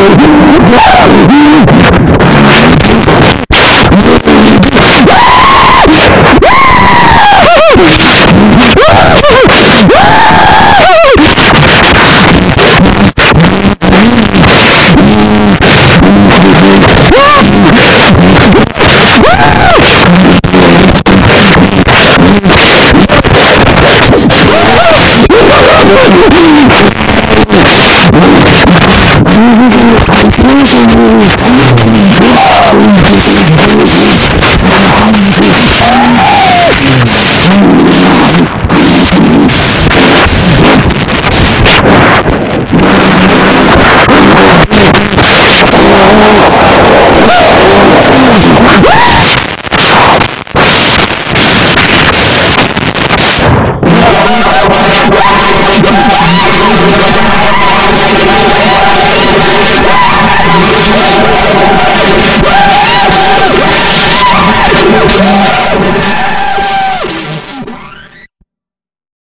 Woo! 이 부분을 발표하시는 것이 아니었습니다.